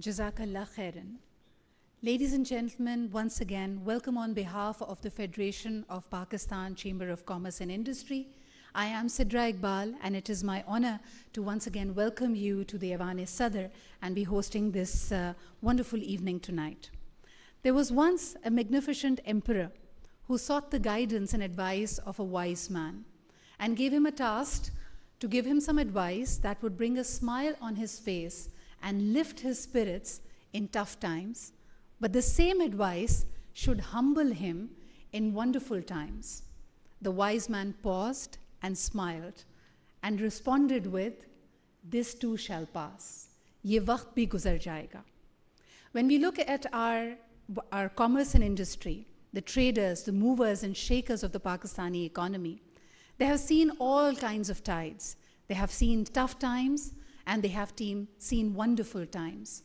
Jazakallah khairan. Ladies and gentlemen, once again, welcome on behalf of the Federation of Pakistan Chamber of Commerce and Industry. I am Sidra Iqbal, and it is my honor to once again welcome you to the Aiwan-e-Sadr and be hosting this uh, wonderful evening tonight. There was once a magnificent emperor who sought the guidance and advice of a wise man and gave him a task to give him some advice that would bring a smile on his face and lift his spirits in tough times. But the same advice should humble him in wonderful times. The wise man paused and smiled and responded with, This too shall pass. Ye waqt bhi guzar jayega. When we look at our, our commerce and industry, the traders, the movers and shakers of the Pakistani economy, they have seen all kinds of tides. They have seen tough times and they have team, seen wonderful times.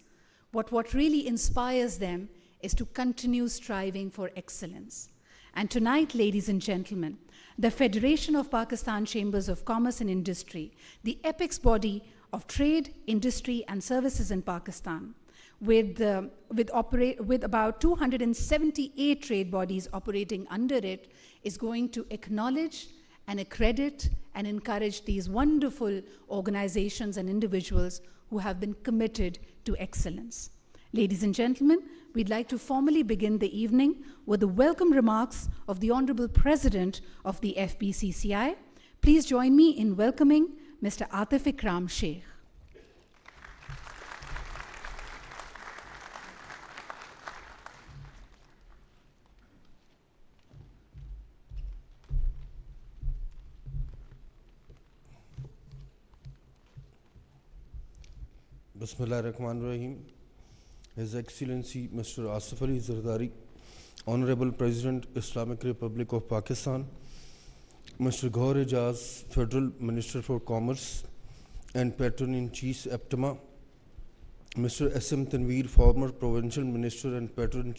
But what really inspires them is to continue striving for excellence. And tonight, ladies and gentlemen, the Federation of Pakistan Chambers of Commerce and Industry, the apex body of trade, industry, and services in Pakistan, with, uh, with, operate, with about 278 trade bodies operating under it, is going to acknowledge and accredit and encourage these wonderful organizations and individuals who have been committed to excellence. Ladies and gentlemen, we'd like to formally begin the evening with the welcome remarks of the Honorable President of the FPCCI. Please join me in welcoming Mr. Atif Ikram Sheikh. Bismillah Rahman Rahim. His Excellency Mr. Asif Ali Zardari, Honorable President, Islamic Republic of Pakistan, Mr. Gohar Ejaz, Federal Minister for Commerce and Patron in Chief APTMA, Mr. S.M. Tanveer, former Provincial Minister and Patron in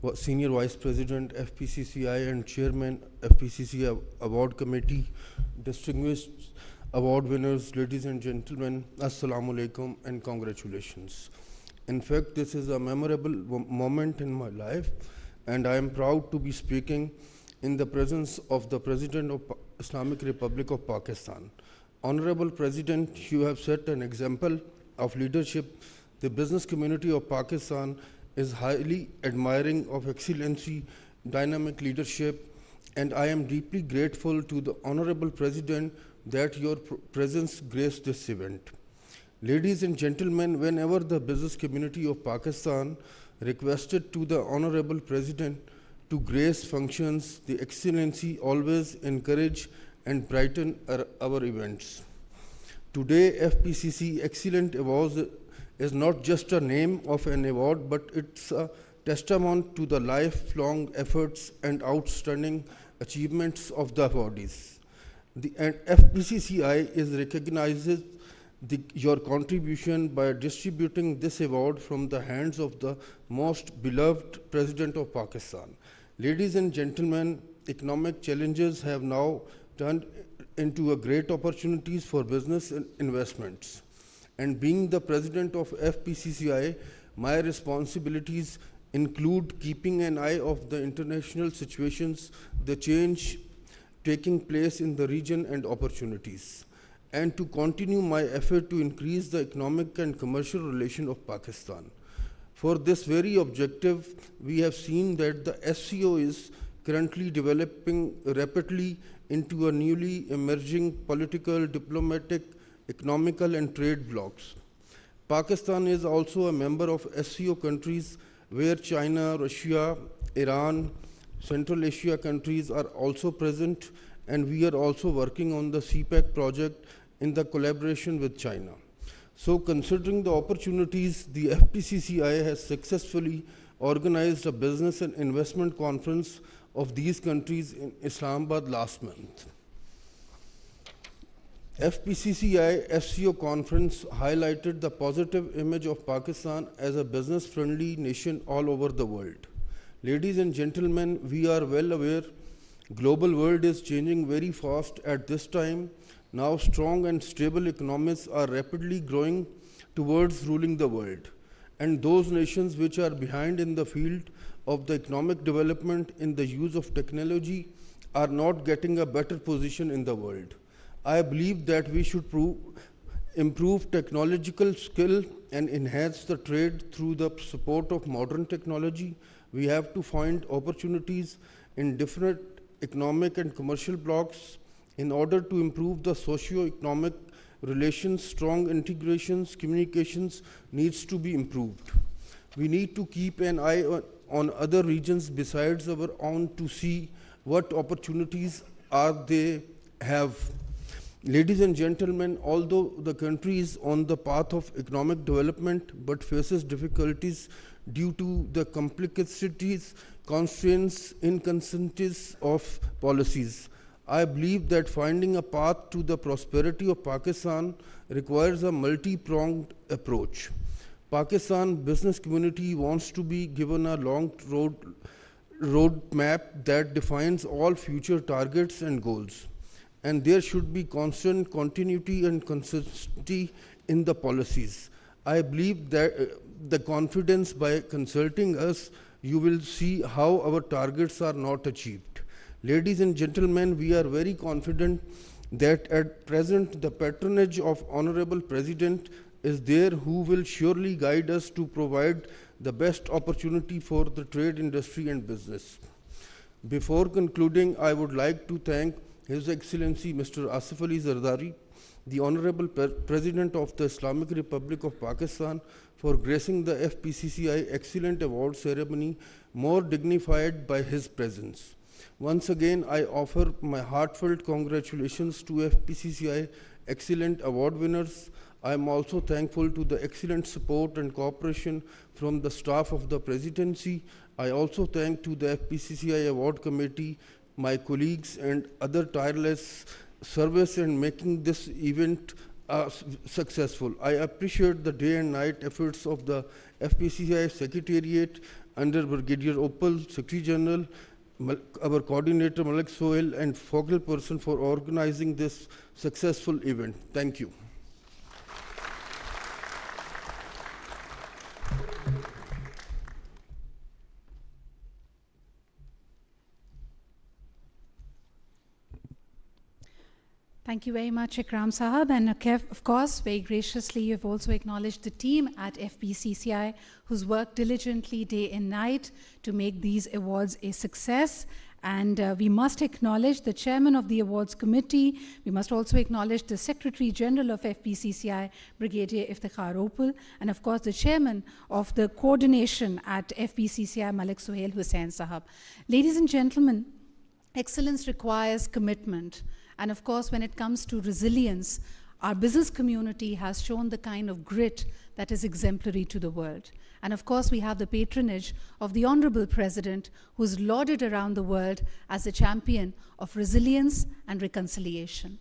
Chief, United Business Group, Mr. Saqib Fayaz Magoo, Senior Vice President, FPCCI and Chairman, FPCCI Award Committee, distinguished award winners, ladies and gentlemen, Assalamu alaikum and congratulations. In fact, this is a memorable moment in my life, and I am proud to be speaking in the presence of the President of Islamic Republic of Pakistan. Honorable President, you have set an example of leadership. The business community of Pakistan is highly admiring of excellency, dynamic leadership, and I am deeply grateful to the Honorable President that your presence graced this event. Ladies and gentlemen, whenever the business community of Pakistan requested to the Honorable President to grace functions, the Excellency always encourage and brighten our, our events. Today, FPCC Excellent Awards is not just a name of an award, but it's a testament to the lifelong efforts and outstanding achievements of the awardees. The FPCCI is recognizes the, your contribution by distributing this award from the hands of the most beloved President of Pakistan. Ladies and gentlemen, economic challenges have now turned into a great opportunities for business and investments. And being the president of FPCCI, my responsibilities include keeping an eye of the international situations, the change taking place in the region and opportunities, and to continue my effort to increase the economic and commercial relation of Pakistan. For this very objective, we have seen that the SCO is currently developing rapidly into a newly emerging political, diplomatic, economical and trade blocs. Pakistan is also a member of SCO countries where China, Russia, Iran, Central Asia countries are also present and we are also working on the CPEC project in the collaboration with China. So considering the opportunities, the FPCCI has successfully organized a business and investment conference of these countries in Islamabad last month. FPCCI SCO conference highlighted the positive image of Pakistan as a business-friendly nation all over the world. Ladies and gentlemen, we are well aware global world is changing very fast at this time. Now, strong and stable economies are rapidly growing towards ruling the world, and those nations which are behind in the field of the economic development in the use of technology are not getting a better position in the world. I believe that we should prove, improve technological skill and enhance the trade through the support of modern technology. We have to find opportunities in different economic and commercial blocks in order to improve the socio-economic relations, strong integrations, communications needs to be improved. We need to keep an eye on, other regions besides our own to see what opportunities are they have. Ladies and gentlemen, although the country is on the path of economic development but faces difficulties due to the complexities, constraints, inconsistencies of policies, I believe that finding a path to the prosperity of Pakistan requires a multi-pronged approach. Pakistan business community wants to be given a long road roadmap that defines all future targets and goals. And there should be constant continuity and consistency in the policies. I believe that uh, the confidence by consulting us, you will see how our targets are not achieved. Ladies and gentlemen, we are very confident that at present the patronage of Honorable President is there who will surely guide us to provide the best opportunity for the trade industry and business. Before concluding, I would like to thank His Excellency Mr. Asif Ali Zardari, the Honorable President of the Islamic Republic of Pakistan, for gracing the FPCCI Excellent Award ceremony more dignified by his presence. Once again, I offer my heartfelt congratulations to FPCCI Excellent Award winners. I am also thankful to the excellent support and cooperation from the staff of the presidency. I also thank to the FPCCI Award Committee, my colleagues and other tireless service in making this event uh, successful. I appreciate the day and night efforts of the FPCCI Secretariat under Brigadier Opal, Secretary General, our coordinator Malik Sohail and focal person for organizing this successful event. Thank you. Thank you very much, Ikram Sahab. And of course, very graciously, you've also acknowledged the team at FPCCI who's worked diligently day and night to make these awards a success. And uh, we must acknowledge the chairman of the awards committee. We must also acknowledge the secretary general of FPCCI, Brigadier Iftikhar Opal, and of course the chairman of the coordination at FPCCI, Malik Suhail Hussain Sahab. Ladies and gentlemen, excellence requires commitment. And of course, when it comes to resilience, our business community has shown the kind of grit that is exemplary to the world. And of course, we have the patronage of the Honorable President, who is lauded around the world as a champion of resilience and reconciliation.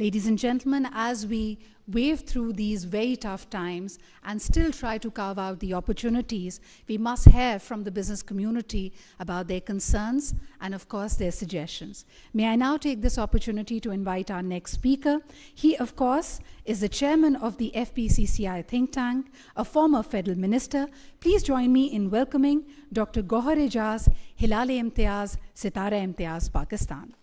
Ladies and gentlemen, as we wave through these very tough times and still try to carve out the opportunities, we must hear from the business community about their concerns and, of course, their suggestions. May I now take this opportunity to invite our next speaker. He, of course, is the chairman of the FPCCI think tank, a former federal minister. Please join me in welcoming Dr. Gohar Ejaz, Hilal Imtiaz, Sitara Imtiaz, Pakistan.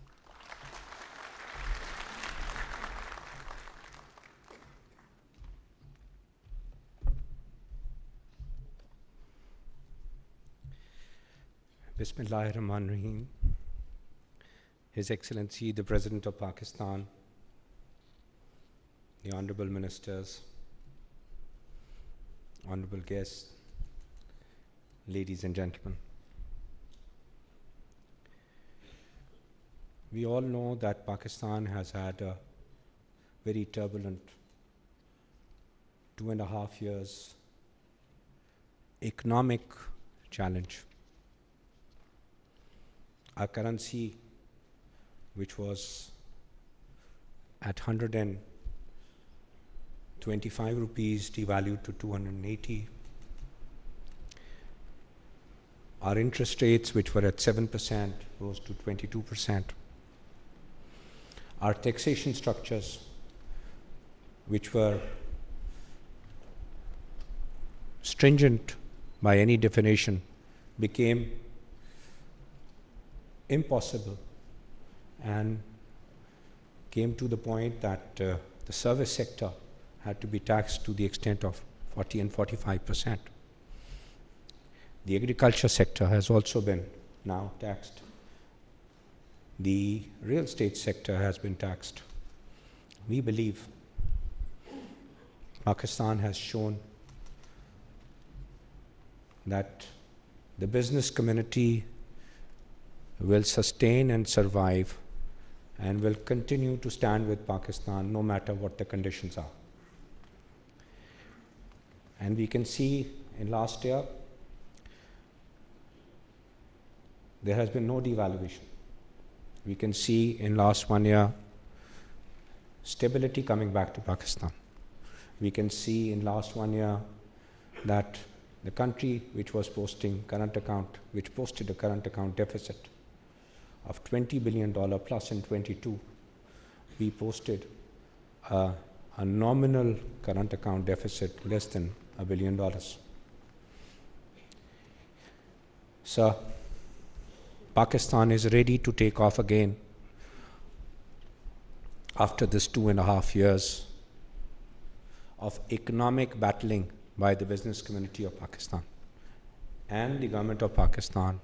Bismillah ar-Rahman Rahim. His Excellency the President of Pakistan, the Honorable Ministers, Honorable guests, ladies and gentlemen. We all know that Pakistan has had a very turbulent two and a half years economic challenge our currency, which was at 125 rupees, devalued to 280. Our interest rates, which were at 7%, rose to 22%. our taxation structures, which were stringent by any definition, became impossible and came to the point that uh, the service sector had to be taxed to the extent of 40 and 45 percent. The agriculture sector has also been now taxed. The real estate sector has been taxed. We believe Pakistan has shown that the business community will sustain and survive and will continue to stand with Pakistan no matter what the conditions are. And we can see in last year there has been no devaluation. We can see in last one year stability coming back to Pakistan. We can see in last one year that the country which was posting current account, which posted a current account deficit of 20 billion dollar plus in 22, we posted a, a nominal current account deficit less than a billion dollars. So, Pakistan is ready to take off again after this two and a half years of economic battling by the business community of Pakistan and the government of Pakistan.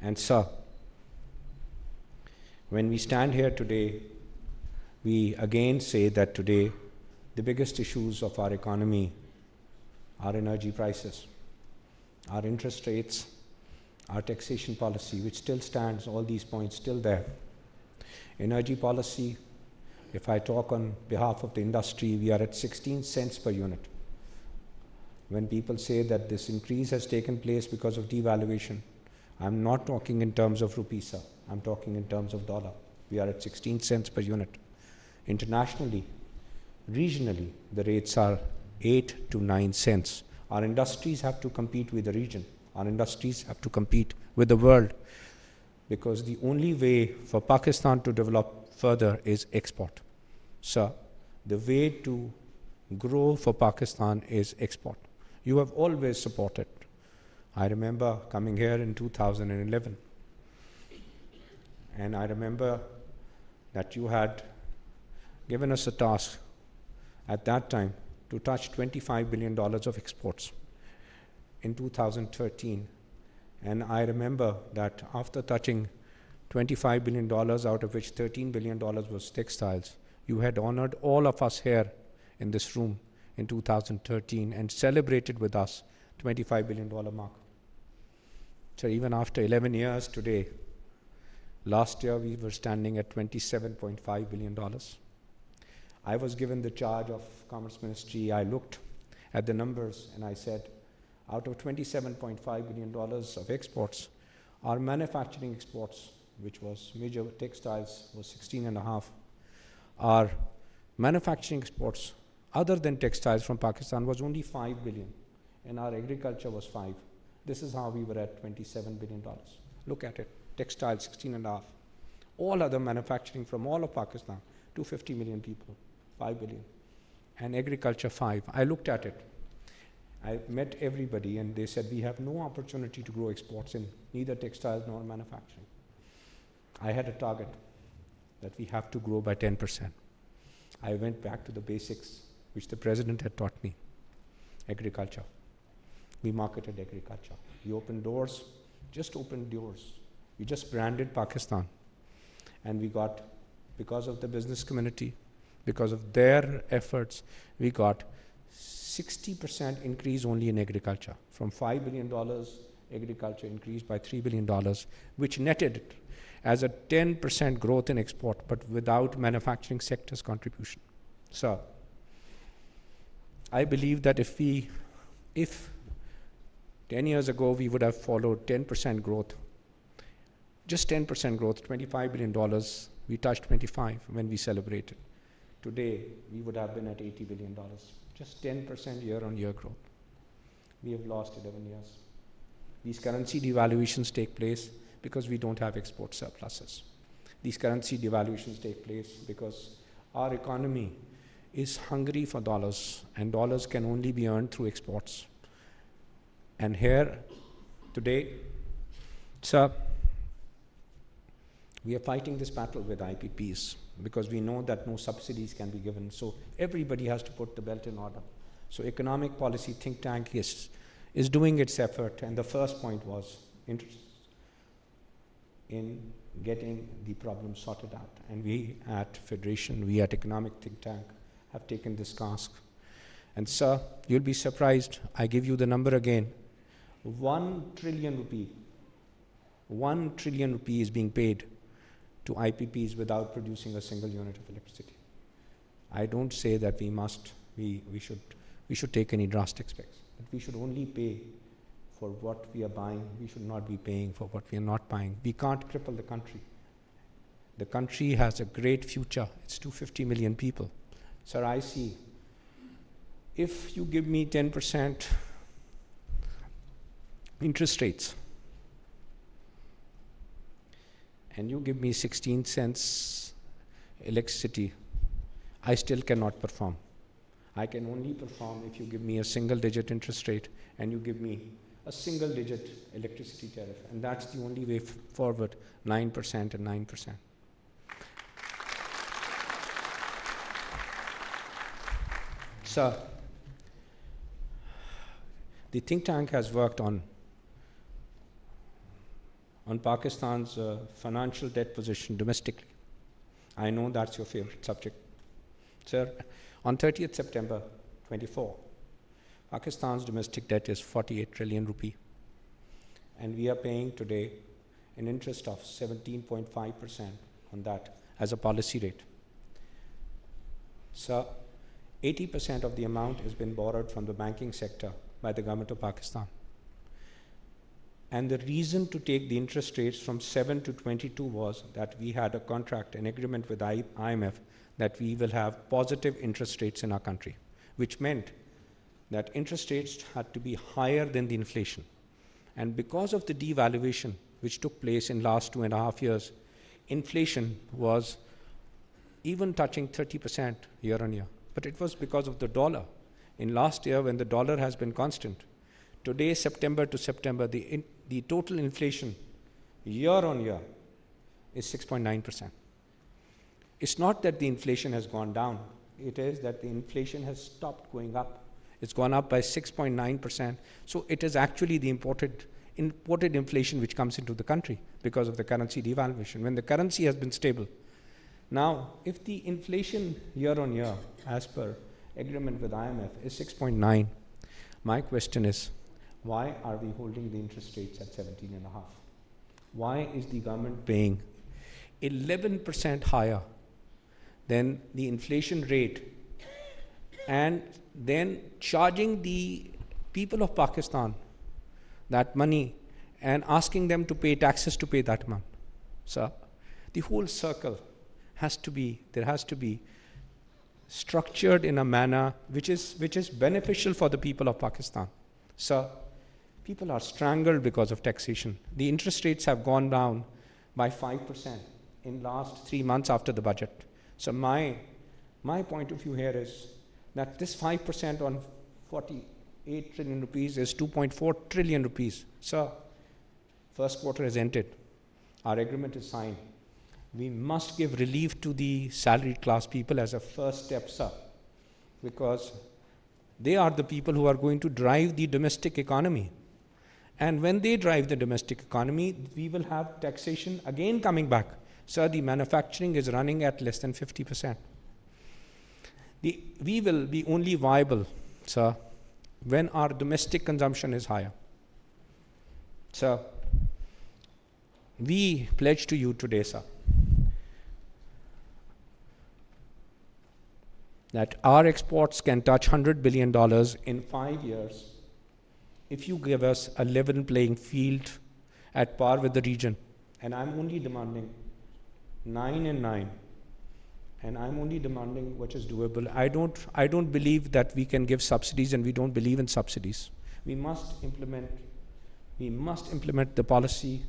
And so, when we stand here today, we again say that today the biggest issues of our economy are energy prices, our interest rates, our taxation policy, which still stands, all these points still there. Energy policy, if I talk on behalf of the industry, we are at 16 cents per unit. When people say that this increase has taken place because of devaluation, I'm not talking in terms of rupee, sir. I'm talking in terms of dollar. We are at 16 cents per unit. Internationally, regionally, the rates are 8 to 9 cents. Our industries have to compete with the region. Our industries have to compete with the world because the only way for Pakistan to develop further is export. So, the way to grow for Pakistan is export. You have always supported. I remember coming here in 2011, and I remember that you had given us a task at that time to touch $25 billion of exports in 2013. And I remember that after touching $25 billion, out of which $13 billion was textiles, you had honored all of us here in this room in 2013 and celebrated with us $25 billion mark. So even after 11 years today, last year we were standing at $27.5 billion. I was given the charge of Commerce Ministry. I looked at the numbers and I said, out of $27.5 billion of exports, our manufacturing exports, which was major textiles, was 16 and a half. Our manufacturing exports, other than textiles from Pakistan, was only 5 billion, and our agriculture was 5. This is how we were at 27 billion dollars. Look at it, Textile, 16 and a half. All other manufacturing from all of Pakistan, 250 million people, 5 billion. And agriculture 5. I looked at it. I met everybody and they said we have no opportunity to grow exports in neither textiles nor manufacturing. I had a target that we have to grow by 10%. I went back to the basics which the president had taught me agriculture. We marketed agriculture. We opened doors, just opened doors. We just branded Pakistan. And we got, because of the business community, because of their efforts, we got 60% increase only in agriculture. From $5 billion, agriculture increased by $3 billion, which netted as a 10% growth in export, but without manufacturing sector's contribution. So, I believe that if we, if 10 years ago we would have followed 10% growth, just 10% growth, $25 billion, we touched 25 when we celebrated. Today, we would have been at $80 billion, just 10% year on year growth. We have lost 11 years. These currency devaluations take place because we don't have export surpluses. these currency devaluations take place because our economy is hungry for dollars, and dollars can only be earned through exports. And here, today, sir, we are fighting this battle with IPPs because we know that no subsidies can be given. So everybody has to put the belt in order. So economic policy think tank is, is doing its effort, and the first point was interest in getting the problem sorted out. And we at Federation, we at Economic Think Tank, have taken this task. And sir, you'll be surprised. I give you the number again. One trillion rupee, one trillion rupee is being paid to IPPs without producing a single unit of electricity. I don't say that we must, we, we, should, we should take any drastic steps, but we should only pay for what we are buying. We should not be paying for what we are not buying. We can't cripple the country. The country has a great future. It's 250 million people. Sir, I see. If you give me 10% interest rates, and you give me 16 cents electricity, I still cannot perform. I can only perform if you give me a single digit interest rate and you give me a single digit electricity tariff. And that's the only way forward 9% and 9%. Sir, the think tank has worked on on Pakistan's uh, financial debt position domestically. I know that's your favorite subject. Sir, on 30th September 24, Pakistan's domestic debt is 48 trillion rupee. And we are paying today an interest of 17.5% on that as a policy rate. So, 80% of the amount has been borrowed from the banking sector by the government of Pakistan. And the reason to take the interest rates from 7 to 22 was that we had a contract, an agreement with IMF that we will have positive interest rates in our country, which meant that interest rates had to be higher than the inflation. And because of the devaluation which took place in last two and a half years, inflation was even touching 30% year on year. But it was because of the dollar. In last year, when the dollar has been constant, today, September to September, the, in, the total inflation year on year is 6.9%. It's not that the inflation has gone down, it is that the inflation has stopped going up. It's gone up by 6.9%. So it is actually the imported, imported inflation which comes into the country because of the currency devaluation. When the currency has been stable, now, if the inflation year on year, as per agreement with IMF, is 6.9, my question is, why are we holding the interest rates at 17 and a half? Why is the government paying 11% higher than the inflation rate and then charging the people of Pakistan that money and asking them to pay taxes to pay that amount? So, the whole circle has to be, there has to be structured in a manner which is, which is beneficial for the people of Pakistan. So, people are strangled because of taxation. The interest rates have gone down by 5% in last three months after the budget. So my, my point of view here is that this 5% on 48 trillion rupees is 2.4 trillion rupees. So first quarter has ended. Our agreement is signed we must give relief to the salaried class people as a first step, sir, because they are the people who are going to drive the domestic economy. And when they drive the domestic economy, we will have taxation again coming back. Sir, the manufacturing is running at less than 50%. The, we will be only viable, sir, when our domestic consumption is higher. Sir, we pledge to you today, sir, that our exports can touch $100 billion in five years if you give us a level playing field at par with the region. And I'm only demanding nine and nine. And I'm only demanding what is doable. I don't, I don't believe that we can give subsidies, and we don't believe in subsidies. We must implement, we must implement the policy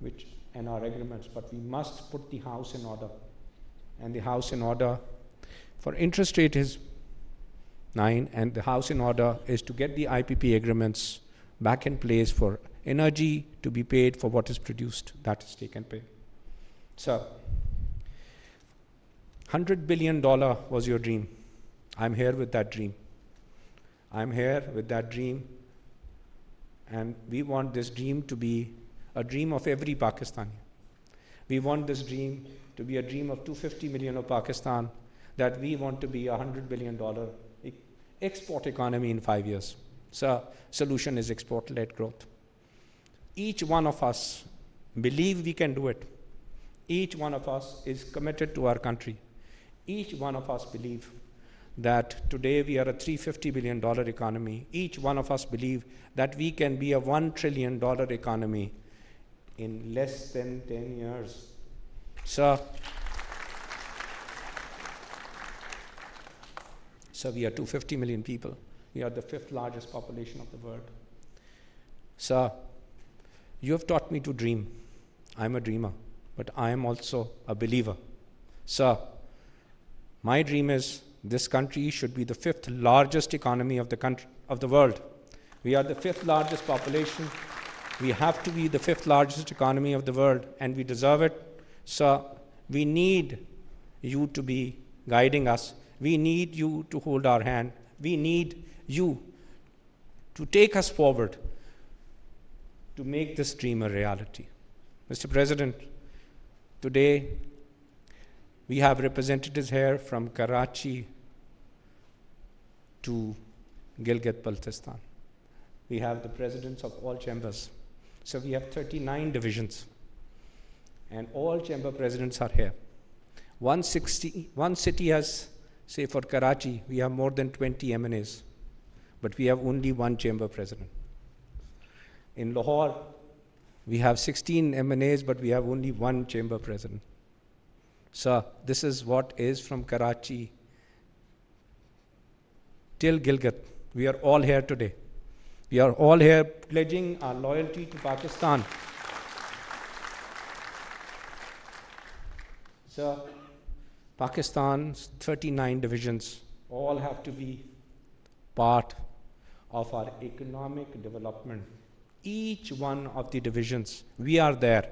which and our agreements, but we must put the house in order. And the house in order for interest rate is nine, and the house in order is to get the IPP agreements back in place for energy to be paid for what is produced. That is taken pay. So, $100 billion was your dream. I'm here with that dream. I'm here with that dream. And we want this dream to be a dream of every Pakistani. We want this dream to be a dream of 250 million of Pakistan, that we want to be a $100 billion export economy in five years. So, solution is export led growth. Each one of us believe we can do it. Each one of us is committed to our country. Each one of us believe that today we are a 350 billion dollar economy. Each one of us believe that we can be a 1 trillion dollar economy in less than 10 years. So, so we are 250 million people. We are the fifth largest population of the world. So, you have taught me to dream. I'm a dreamer, but I am also a believer. So, my dream is this country should be the fifth largest economy of the country of the world. We are the fifth largest population. We have to be the fifth largest economy of the world, and we deserve it. So we need you to be guiding us. We need you to hold our hand. We need you to take us forward to make this dream a reality. Mr. President, today we have representatives here from Karachi to Gilgit Baltistan. We have the presidents of all chambers. So we have 39 divisions. And all chamber presidents are here. 160, one city has, say for Karachi, we have more than 20 MNAs, but we have only one chamber president. In Lahore, we have 16 MNAs, but we have only one chamber president. So this is what is from Karachi till Gilgit. We are all here today. We are all here pledging our loyalty to Pakistan. So, Pakistan's 39 divisions all have to be part of our economic development. Each one of the divisions, we are there.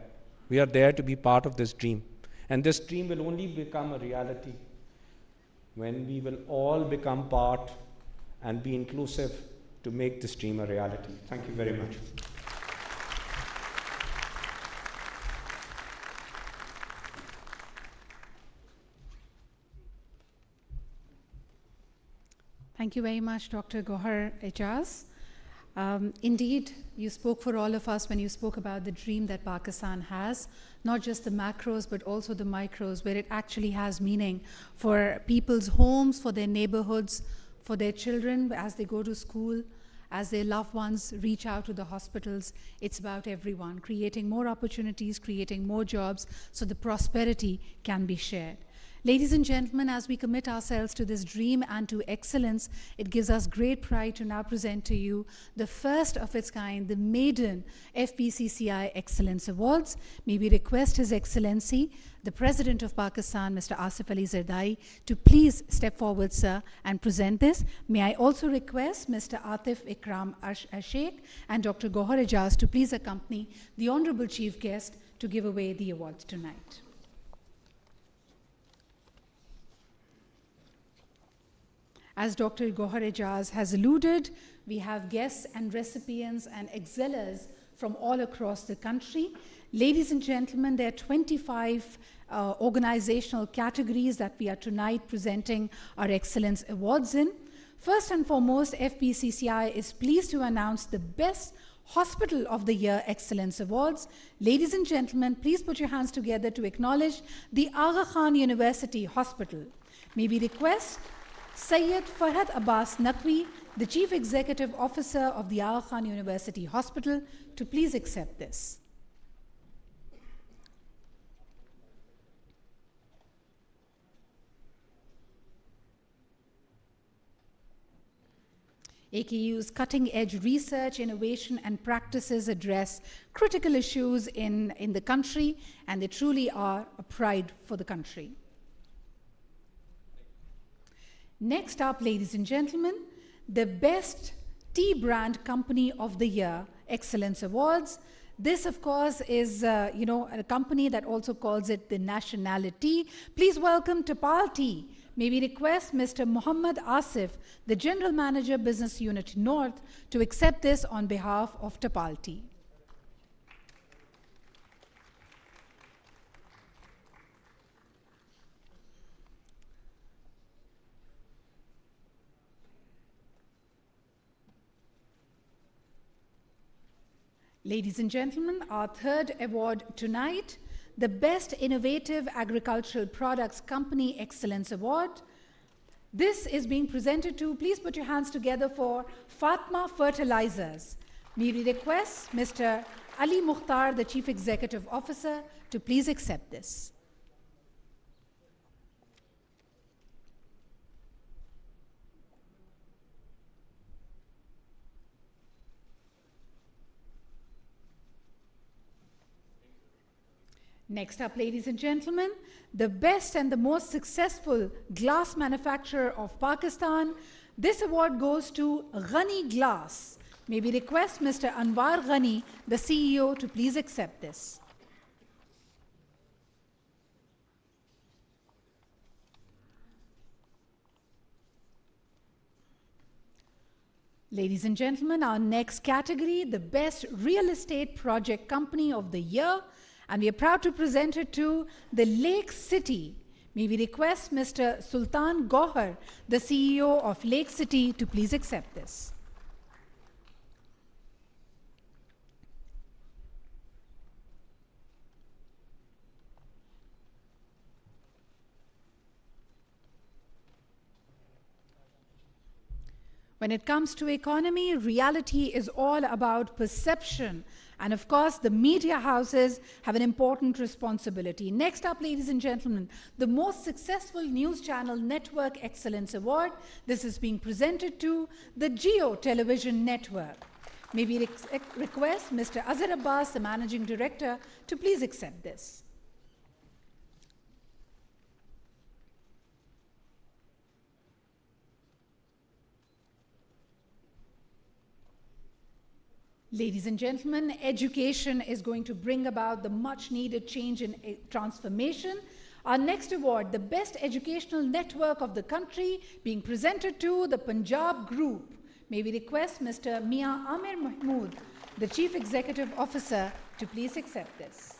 We are there to be part of this dream. And this dream will only become a reality when we will all become part and be inclusive to make this dream a reality. Thank you very much. Thank you very much, Dr. Gohar Ejaz. Um, indeed, you spoke for all of us when you spoke about the dream that Pakistan has, not just the macros, but also the micros, where it actually has meaning for people's homes, for their neighborhoods, for their children as they go to school, as their loved ones reach out to the hospitals. It's about everyone, creating more opportunities, creating more jobs, so the prosperity can be shared. Ladies and gentlemen, as we commit ourselves to this dream and to excellence, it gives us great pride to now present to you the first of its kind, the maiden FPCCI Excellence Awards. May we request His Excellency, the President of Pakistan, Mr. Asif Ali Zardari, to please step forward, sir, and present this. May I also request Mr. Atif Ikram Sheikh and Dr. Gohar Ejaz to please accompany the Honorable Chief Guest to give away the awards tonight. As Dr. Gohar Ejaz has alluded, we have guests and recipients and excellers from all across the country. Ladies and gentlemen, there are 25 uh, organizational categories that we are tonight presenting our Excellence Awards in. First and foremost, FPCCI is pleased to announce the Best Hospital of the Year Excellence Awards. Ladies and gentlemen, please put your hands together to acknowledge the Aga Khan University Hospital. May we request Syed Farhat Abbas Naqvi, the Chief Executive Officer of the Aga Khan University Hospital, to please accept this. AKU's cutting edge research, innovation, and practices address critical issues in, in the country, and they truly are a pride for the country. Next up, ladies and gentlemen, the Best Tea Brand Company of the Year Excellence Awards. This, of course, is uh, you know a company that also calls it the nationality. Please welcome Tapal Tea. May we request Mr. Muhammad Asif, the General Manager, Business Unit North, to accept this on behalf of Tapal Tea. Ladies and gentlemen, our third award tonight, the Best Innovative Agricultural Products Company Excellence Award. This is being presented to, please put your hands together for Fatima Fertilizers. We request Mr. Ali Mukhtar, the Chief Executive Officer, to please accept this. Next up, ladies and gentlemen, the best and the most successful glass manufacturer of Pakistan. This award goes to Ghani Glass. May we request Mr. Anwar Ghani, the CEO, to please accept this. Ladies and gentlemen, our next category, the best real estate project company of the year and we are proud to present it to the Lake City. May we request Mr. Sultan Gohar, the CEO of Lake City, to please accept this. When it comes to economy, reality is all about perception and of course, the media houses have an important responsibility. Next up, ladies and gentlemen, the most successful news channel Network Excellence Award. This is being presented to the Geo Television Network. May we request Mr. Azhar Abbas, the Managing Director, to please accept this. Ladies and gentlemen, education is going to bring about the much needed change and eh, transformation. Our next award, the best educational network of the country, being presented to the Punjab Group. May we request Mr. Mian Amer Mahmood, the Chief Executive Officer, to please accept this.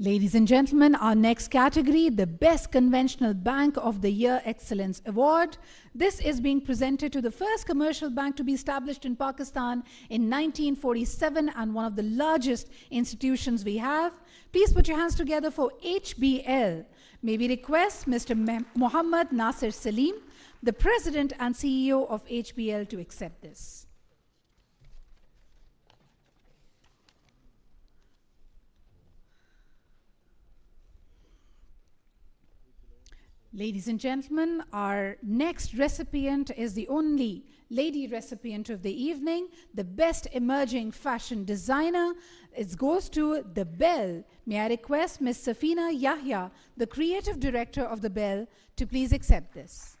Ladies and gentlemen, our next category, the Best Conventional Bank of the Year Excellence Award. This is being presented to the first commercial bank to be established in Pakistan in 1947 and one of the largest institutions we have. Please put your hands together for HBL. May we request Mr. Muhammad Nasir Salim, the President and CEO of HBL, to accept this. Ladies and gentlemen, our next recipient is the only lady recipient of the evening, the best emerging fashion designer. It goes to The Bell. May I request Ms. Safina Yahya, the creative director of The Bell, to please accept this.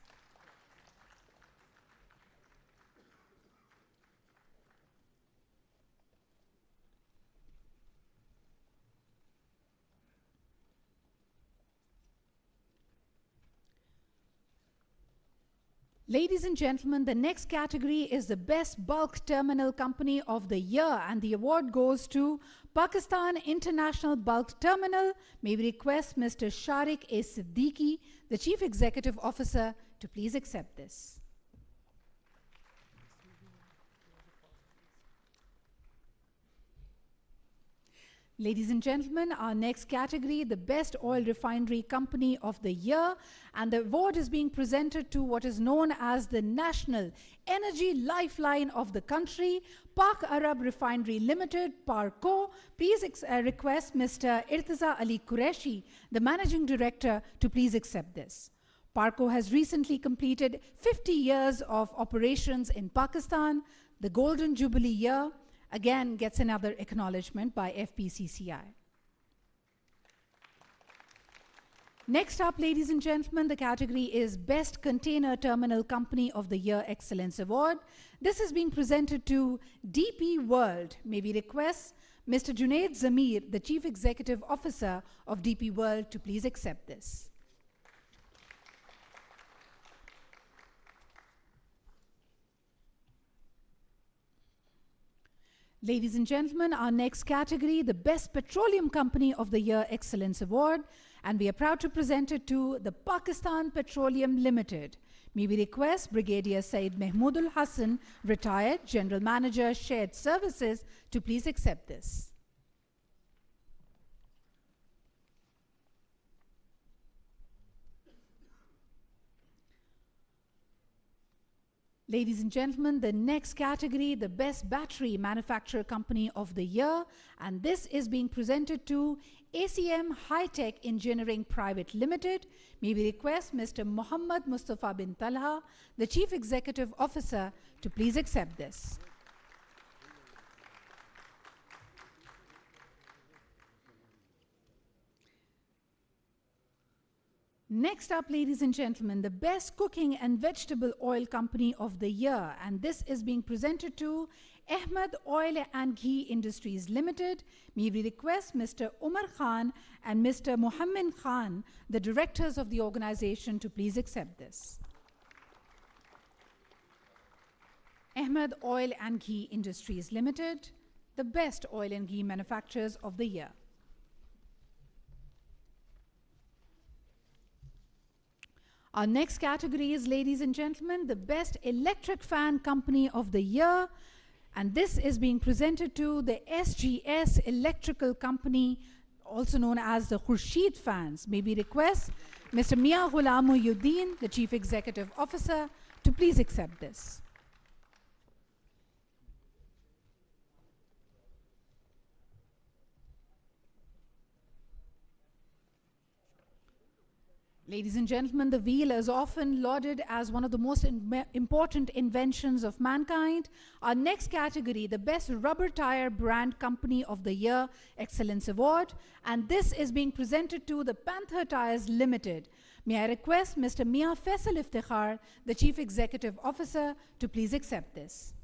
Ladies and gentlemen, the next category is the Best Bulk Terminal Company of the Year, and the award goes to Pakistan International Bulk Terminal. May we request Mr. Sharik A. Siddiqui, the Chief Executive Officer, to please accept this. Ladies and gentlemen, our next category, the Best Oil Refinery Company of the Year, and the award is being presented to what is known as the National Energy Lifeline of the country, Pak-Arab Refinery Limited, PARCO. Please uh, request Mr. Irtaza Ali Qureshi, the Managing Director, to please accept this. Parco has recently completed 50 years of operations in Pakistan. The Golden Jubilee year again gets another acknowledgement by FPCCI. Next up, ladies and gentlemen, the category is Best Container Terminal Company of the Year Excellence Award. This is being presented to DP World. May we request Mr. Junaid Zamir, the Chief Executive Officer of DP World, to please accept this. Ladies and gentlemen, our next category, the Best Petroleum Company of the Year Excellence Award, and we are proud to present it to the Pakistan Petroleum Limited. May we request Brigadier Said Mahmoodul Hassan, retired General Manager, Shared Services, to please accept this. Ladies and gentlemen, the next category, the Best Battery Manufacturer Company of the Year, and this is being presented to ACM High Tech Engineering Private Limited. May we request Mr. Muhammad Mustafa bin Talha, the Chief Executive Officer, to please accept this. Next up, ladies and gentlemen, the best cooking and vegetable oil company of the year, and this is being presented to Ahmed Oil and Ghee Industries Limited. May we request Mr. Umar Khan and Mr. Muhammad Khan, the directors of the organization, to please accept this. Ahmed Oil and Ghee Industries Limited, the best oil and ghee manufacturers of the year. Our next category is, ladies and gentlemen, the best electric fan company of the year. And this is being presented to the SGS Electrical Company, also known as the Khurshid fans. May we request Mr. Mia Ghulamuddin, the Chief Executive Officer, to please accept this. Ladies and gentlemen, the wheel is often lauded as one of the most in- important inventions of mankind. Our next category, the Best Rubber Tire Brand Company of the Year Excellence Award, and this is being presented to the Panther Tires Limited. May I request Mr. Mia Faisal Iftikhar, the Chief Executive Officer, to please accept this.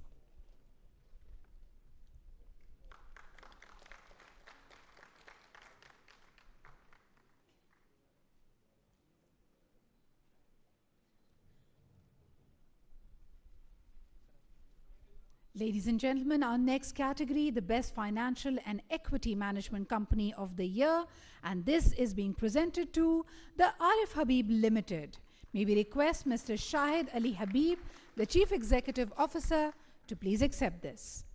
Ladies and gentlemen, our next category, the Best Financial and Equity Management Company of the Year, and this is being presented to the Arif Habib Limited. May we request Mr. Shahid Ali Habib, the Chief Executive Officer, to please accept this.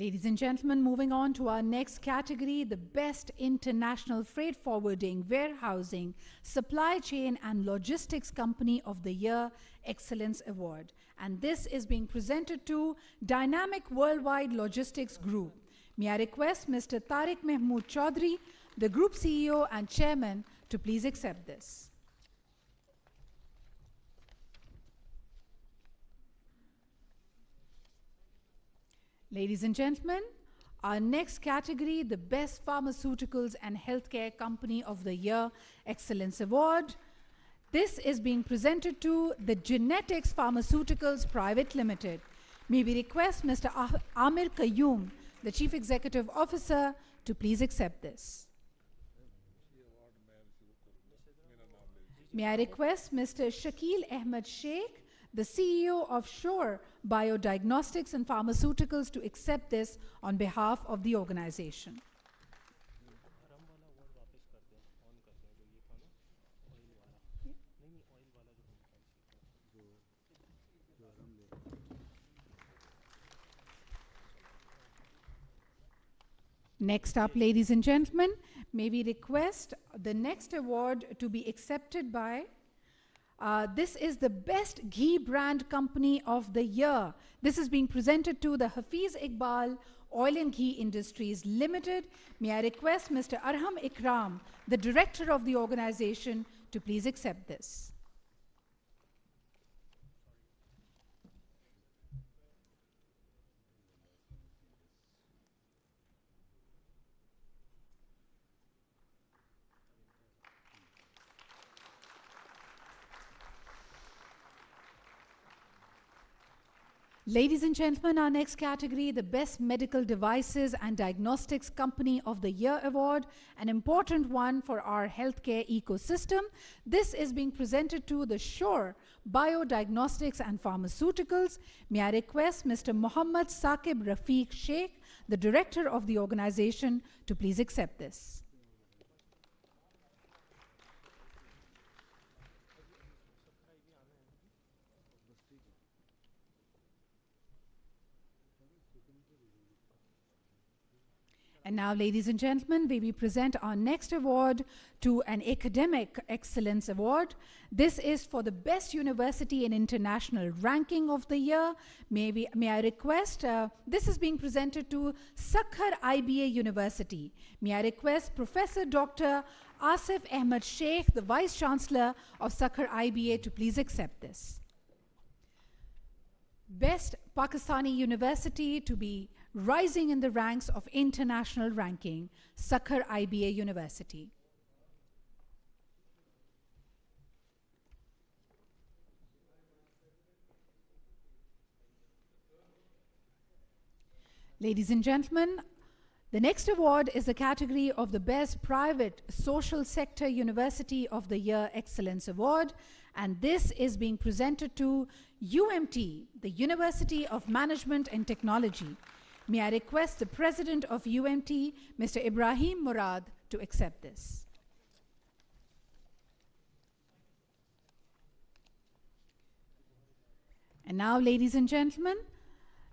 Ladies and gentlemen, moving on to our next category, the best international freight forwarding, warehousing, supply chain, and logistics company of the year excellence award. And this is being presented to Dynamic Worldwide Logistics Group. May I request Mr. Tariq Mahmood Chaudhry, the group CEO and chairman, to please accept this. Ladies and gentlemen, our next category, the Best Pharmaceuticals and Healthcare Company of the Year Excellence Award. This is being presented to the Genetics Pharmaceuticals Private Limited. May we request Mr. Amir Qayyum, the Chief Executive Officer, to please accept this. May I request Mr. Shakil Ahmed Sheikh, the CEO of Shore Biodiagnostics and Pharmaceuticals to accept this on behalf of the organization. Next up, ladies and gentlemen, may we request the next award to be accepted by uh, this is the best ghee brand company of the year. This is being presented to the Hafiz Iqbal Oil and Ghee Industries Limited. May I request Mr. Arham Ikram, the director of the organization, to please accept this. Ladies and gentlemen, our next category, the Best Medical Devices and Diagnostics Company of the Year Award, an important one for our healthcare ecosystem. This is being presented to the Shore Biodiagnostics and Pharmaceuticals. May I request Mr. Muhammad Saqib Rafiq Sheikh, the director of the organization, to please accept this. And now, ladies and gentlemen, we will present our next award to an Academic Excellence Award. This is for the Best University in International Ranking of the Year. May, we, may I request, uh, this is being presented to Sukkur IBA University. May I request Professor Dr. Asif Ahmed Sheikh, the Vice Chancellor of Sukkur IBA, to please accept this. Best Pakistani University to be rising in the ranks of international ranking, Sukkur IBA University. Ladies and gentlemen, the next award is the category of the Best Private Social Sector University of the Year Excellence Award, and this is being presented to UMT, the University of Management and Technology. May I request the President of UMT, Mr. Ibrahim Murad, to accept this. And now, ladies and gentlemen,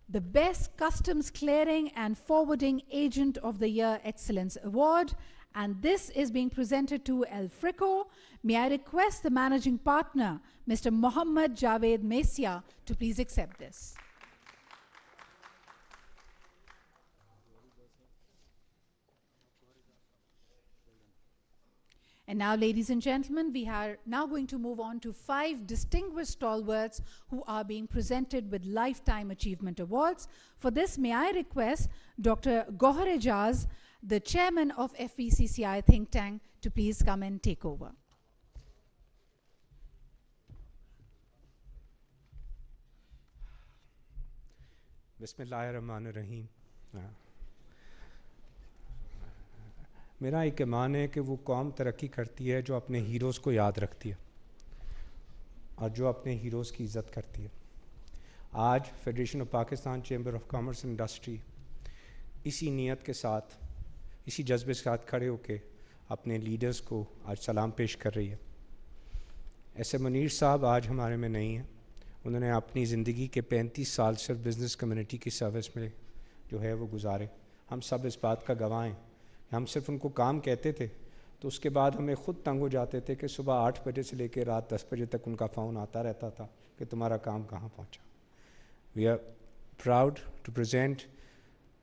the Best Customs Clearing and Forwarding Agent of the Year Excellence Award. And this is being presented to El Frico. May I request the managing partner, Mr. Mohammad Javed Mesia, to please accept this. And now, ladies and gentlemen, we are now going to move on to five distinguished stalwarts who are being presented with Lifetime Achievement Awards. For this, may I request Dr. Gohar Ejaz, the chairman of FPCCI think tank, to please come and take over. میرا ایک ایمان ہے کہ وہ قوم ترقی کرتی ہے جو اپنے ہیروز کو یاد رکھتی ہے اور جو اپنے ہیروز کی عزت کرتی ہے۔ آج federation of Pakistan chamber of commerce industry اسی نیت کے ساتھ، اسی جذبے کے ساتھ کھڑے ہو کے اپنے لیڈرز کو آج سلام پیش کر رہی ہے۔ ایسے منیر صاحب آج ہمارے میں نہیں ہیں۔ انہوں نے اپنی زندگی کے پینتیس سال صرف بزنس کمیونٹی کی سروس میں جو ہے وہ گزارے۔ ہم سب اس بات کا گواہ ہیں۔ ہم صرف ان کو کام کہتے تھے، تو اس کے بعد ہمیں خود تنگ ہو جاتے تھے کہ صبح آٹھ بجے سے لے کے رات دس بجے تک ان کا فون آتا رہتا تھا کہ تمہارا کام کہاں پہنچا۔ We are proud to present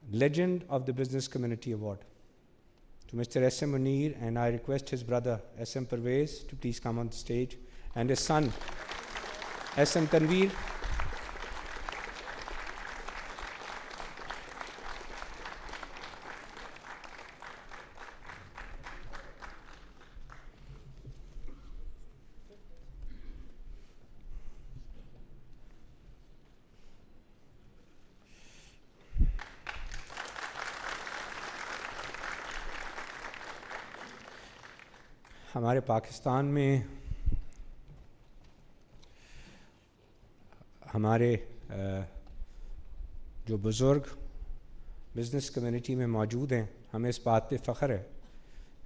legend of the business community award to mister S M Munir and I request his brother S M Parvez to please come on the stage and a son S M Tanveer ہمارے پاکستان میں ہمارے جو بزرگ business community میں موجود ہیں، ہمیں اس بات پہ فخر ہے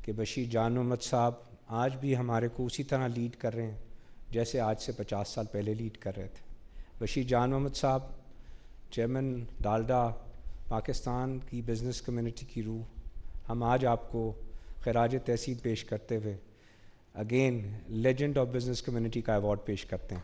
کہ بشیر جان محمد صاحب آج بھی ہمارے کو اسی طرح لیڈ کر رہے ہیں جیسے آج سے پچاس سال پہلے لیڈ کر رہے تھے۔ بشیر جان محمد صاحب چیئرمین ڈالڈا، پاکستان کی بزنس کمیونٹی کی روح، ہم آج آپ کو خراج تحصیل پیش کرتے ہوئے again legend of business community کا ایوارڈ پیش کرتے ہیں۔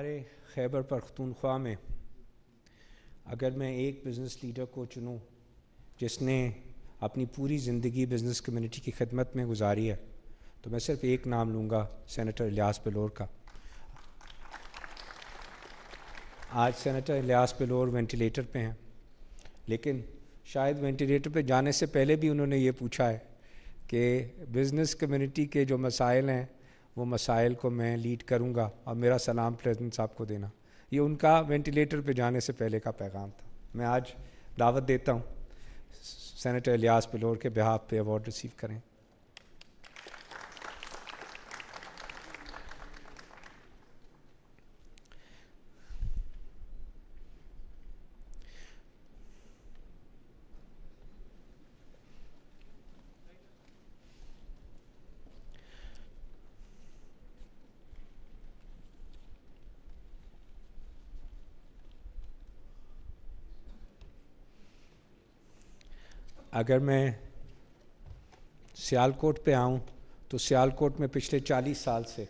ہمارے خیبر پختونخوا میں اگر میں ایک بزنس لیڈر کو چنوں جس نے اپنی پوری زندگی بزنس کمیونٹی کی خدمت میں گزاری ہے، تو میں صرف ایک نام لوں گا سینیٹر الیاس پلور کا۔ آج سینیٹر الیاس پلور وینٹیلیٹر پہ ہیں، لیکن شاید وینٹیلیٹر پہ جانے سے پہلے بھی انہوں نے یہ پوچھا ہے کہ بزنس کمیونٹی کے جو مسائل ہیں وہ مسائل کو میں لیڈ کروں گا اور میرا سلام پریزنٹ صاحب کو دینا۔ یہ ان کا وینٹیلیٹر پہ جانے سے پہلے کا پیغام تھا۔ میں آج دعوت دیتا ہوں۔ سینیٹر الیاس پلور کے بہاف پہ ایوارڈ ریسیو کریں۔ اگر میں سیال کوٹ پہ آؤں تو سیال کوٹ میں پچھلے چالیس سال سے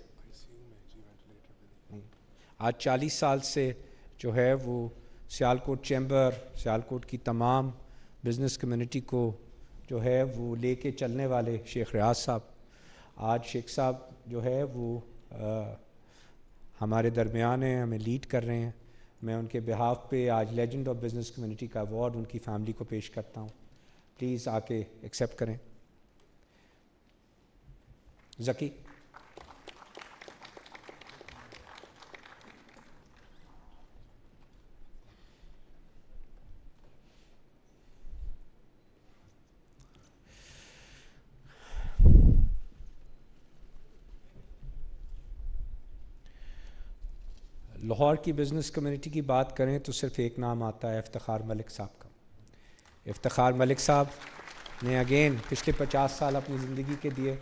آج چالیس سال سے جو ہے وہ سیال کوٹ چیمبر سیال کوٹ کی تمام بزنس کمیونٹی کو جو ہے وہ لے کے چلنے والے شیخ ریاض صاحب، آج شیخ صاحب جو ہے وہ ہمارے درمیان ہیں، ہمیں لیڈ کر رہے ہیں۔ میں ان کے بہاف پہ آج لیجنڈ آف بزنس کمیونٹی کا ایوارڈ ان کی فیملی کو پیش کرتا ہوں۔ پلیز آ کے ایکسیپٹ کریں۔ ذکی لاہور کی بزنس کمیونٹی کی بات کریں تو صرف ایک نام آتا ہے افتخار ملک صاحب کا۔ افتخار ملک صاحب نے اگین پچھلے پچاس سال اپنی زندگی کے دیے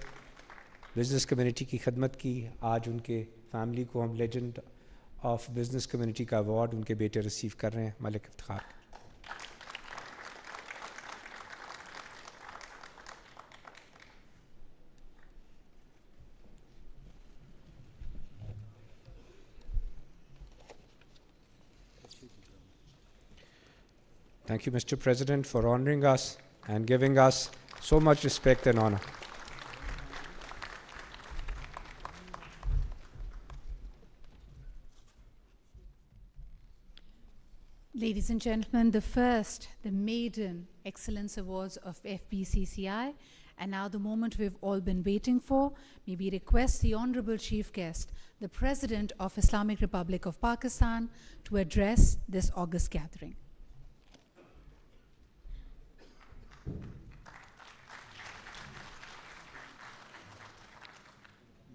بزنس کمیونٹی کی خدمت کی۔ آج ان کے فیملی کو ہم لیجنڈ آف بزنس کمیونٹی کا ایوارڈ ان کے بیٹے ریسیو کر رہے ہیں، ملک Iftikhar. Thank you, Mr. President, for honoring us and giving us so much respect and honor. Ladies and gentlemen, the first, the maiden Excellence Awards of FPCCI, and now the moment we've all been waiting for. May we request the Honorable Chief Guest, the President of Islamic Republic of Pakistan, to address this august gathering.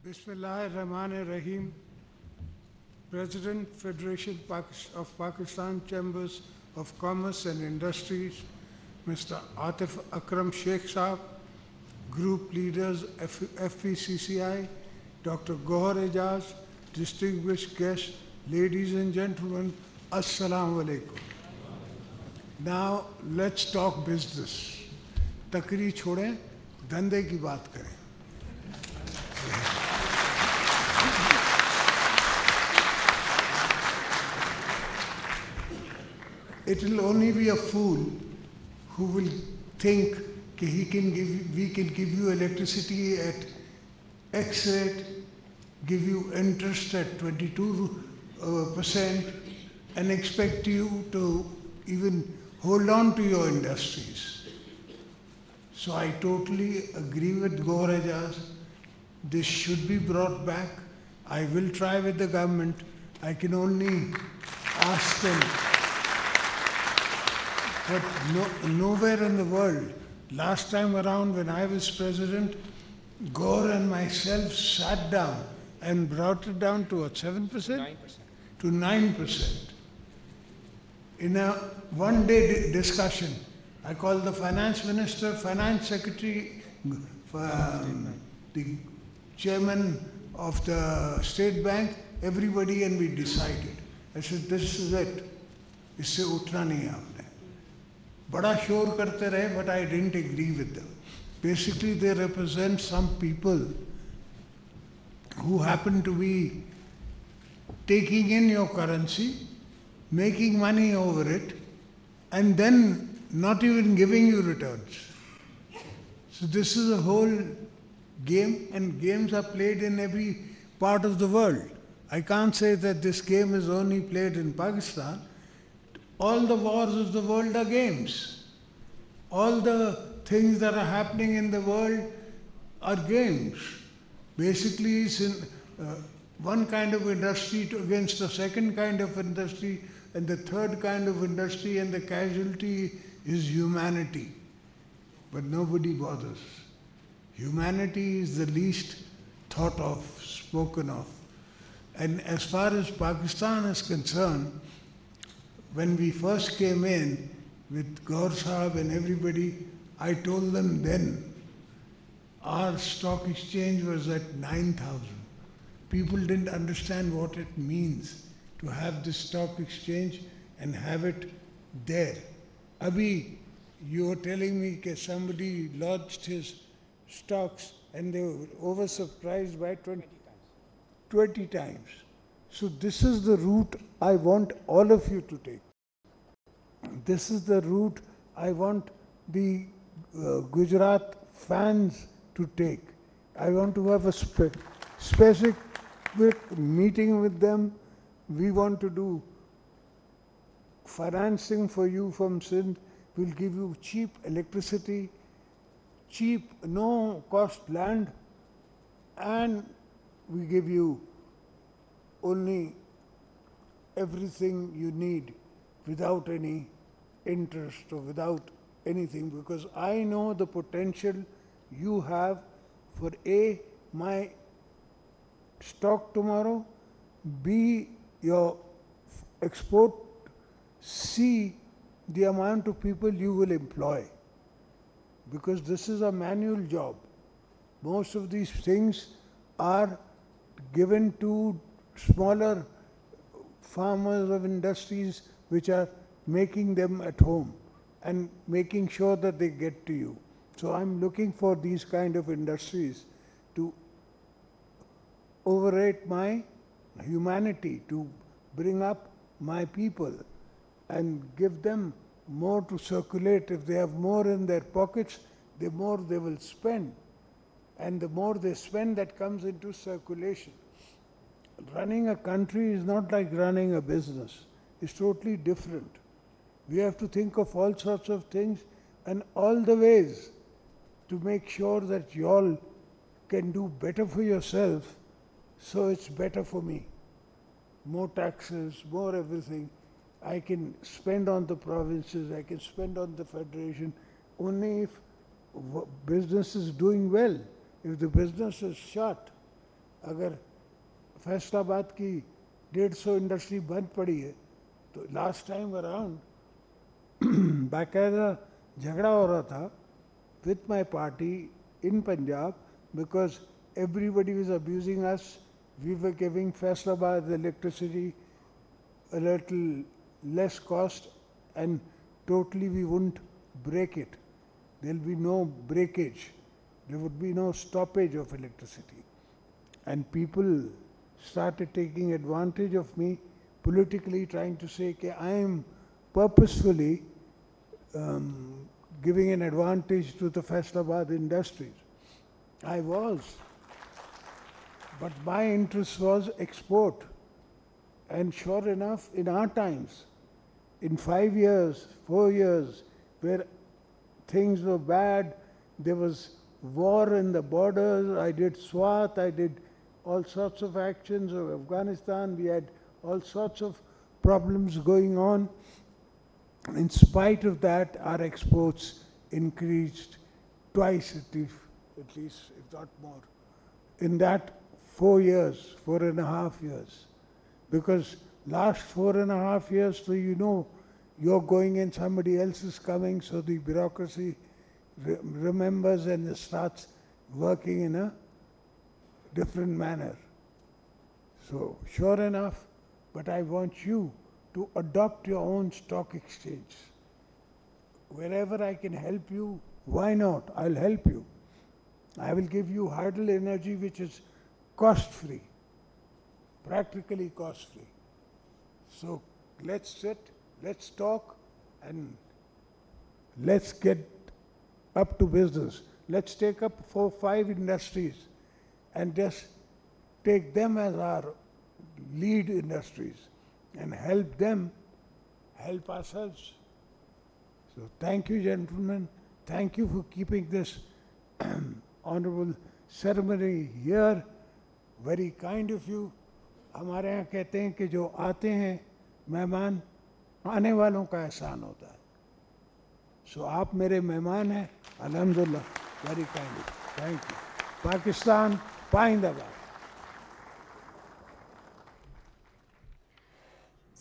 Bismillahir Rahim, President Federation of Pakistan Chambers of Commerce and Industries, Mr. Atif Ikram Sheikh Saab, Group Leaders FPCCI, Dr. Gohar Ejaz, distinguished guests, ladies and gentlemen, Assalamu Alaikum. Now let's talk business. तकरी छोड़ें धंधे की बात करें it will only be a fool who will think he can give, we can give you electricity at X rate, give you interest at 22 uh, percent, and expect you to even hold on to your industries. So I totally agree with Gohar Ejaz. This should be brought back. I will try with the government. I can only ask them but no, nowhere in the world, last time around when I was president, Gohar and myself sat down and brought it down to what, 7%? 9%. To 9%. In a one day discussion, I called the finance minister, finance secretary, um, the chairman of the state bank, everybody, and we decided. I said, this is it. It's utna nahi बड़ा शोर करते रहे but I don't agree with them basically they represent some people who happen to be taking in your currency making money over it and then not even giving you returns so this is a whole game and games are played in every part of the world i can't say that this game is only played in pakistan all the wars of the world are games. All the things that are happening in the world are games. Basically, it's in uh, one kind of industry to, against the second kind of industry, and the third kind of industry, and the casualty is humanity. But nobody bothers. Humanity is the least thought of, spoken of. And as far as Pakistan is concerned, when we first came in with Gohar Sahab and everybody, I told them then our stock exchange was at 9,000. People didn't understand what it means to have this stock exchange and have it there. Abhi, you were telling me that somebody lodged his stocks and they were oversubscribed by 20, times. 20 times. So this is the route I want all of you to take. This is the route I want the uh, Gujrat fans to take. I want to have a spe- specific meeting with them. We want to do financing for you from Sindh. We'll give you cheap electricity, cheap, no cost land, and we give you only everything you need without any interest or without anything because I know the potential you have for A, my stock tomorrow, B, your export, C, the amount of people you will employ. Because this is a manual job. Most of these things are given to smaller farmers of industries which are making them at home and making sure that they get to you. So I'm looking for these kind of industries to overrate my humanity, to bring up my people and give them more to circulate. If they have more in their pockets, the more they will spend. And the more they spend, that comes into circulation Running a country is not like running a business, it's totally different. We have to think of all sorts of things and all the ways to make sure that you all can do better for yourself, so it's better for me. More taxes, more everything. I can spend on the provinces, I can spend on the federation only if w- business is doing well. If the business is shut, अगर فیصل آباد کی ڈیڑھ سو industry بند پڑی ہے۔ تو last time around باقاعدہ جھگڑا ہو رہا تھا with my party in Punjab because everybody is abusing us we we giving Faisalabad electricity little less cost and totally we want break it will be no breakage there would be no stoppage of electricity and people started taking advantage of me politically, trying to say, okay, I am purposefully um, giving an advantage to the Faisalabad industries. I was. But my interest was export. And sure enough, in our times, in five years, four years, where things were bad, there was war in the borders, I did SWAT, I did all sorts of actions of Afghanistan, we had all sorts of problems going on. In spite of that, our exports increased twice at least, at least, if not more, in that four years, four and a half years. Because last four and a half years, so you know, you're going and somebody else is coming, so the bureaucracy re- remembers and starts working in a different manner. So, sure enough, but I want you to adopt your own stock exchange. Wherever I can help you, why not? I'll help you. I will give you hydel energy which is cost free, practically cost free. So let's sit, let's talk, and let's get up to business. Let's take up four, five industries and just take them as our lead industries and help them help ourselves. So thank you, gentlemen. Thank you for keeping this honorable ceremony here. Very kind of you. ہمارے یہاں کہتے ہیں کہ جو آتے ہیں مہمان آنے والوں کا احسان ہوتا ہے سو آپ میرے مہمان ہیں الحمدللہ very kind thank you Pakistan Pai ainda vai.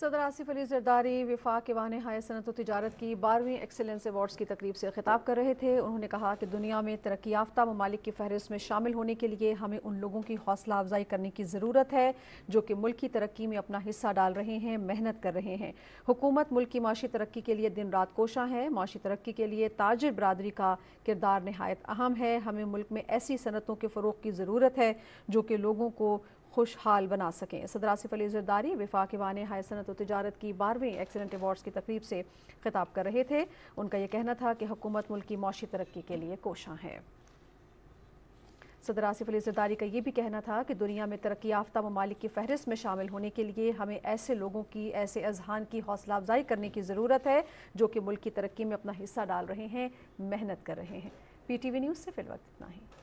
صدر آصف علی زرداری وفاق ایوان ہائے صنعت و تجارت کی بارہویں ایکسلنس ایوارڈز کی تقریب سے خطاب کر رہے تھے۔ انہوں نے کہا کہ دنیا میں ترقی یافتہ ممالک کی فہرست میں شامل ہونے کے لیے ہمیں ان لوگوں کی حوصلہ افزائی کرنے کی ضرورت ہے جو کہ ملکی ترقی میں اپنا حصہ ڈال رہے ہیں، محنت کر رہے ہیں۔ حکومت ملک کی معاشی ترقی کے لیے دن رات کوشاں ہے۔ معاشی ترقی کے لیے تاجر برادری کا کردار نہایت اہم ہے۔ ہمیں ملک میں ایسی صنعتوں کے فروغ کی ضرورت ہے جو کہ لوگوں کو خوشحال بنا سکیں۔ صدر آصف علی زرداری وفاق ایوان ہائے صنعت و تجارت کی بارہویں ایکسیلنٹ ایوارڈز کی تقریب سے خطاب کر رہے تھے۔ ان کا یہ کہنا تھا کہ حکومت ملک کی معاشی ترقی کے لیے کوشاں ہیں۔ صدر آصف علی زرداری کا یہ بھی کہنا تھا کہ دنیا میں ترقی یافتہ ممالک کی فہرست میں شامل ہونے کے لیے ہمیں ایسے لوگوں کی، ایسے اذہان کی حوصلہ افزائی کرنے کی ضرورت ہے جو کہ ملک کی ترقی میں اپنا حصہ ڈال رہے ہیں، محنت کر رہے ہیں۔ پی ٹی وی نیوز سے فی الوقت اتنا ہی۔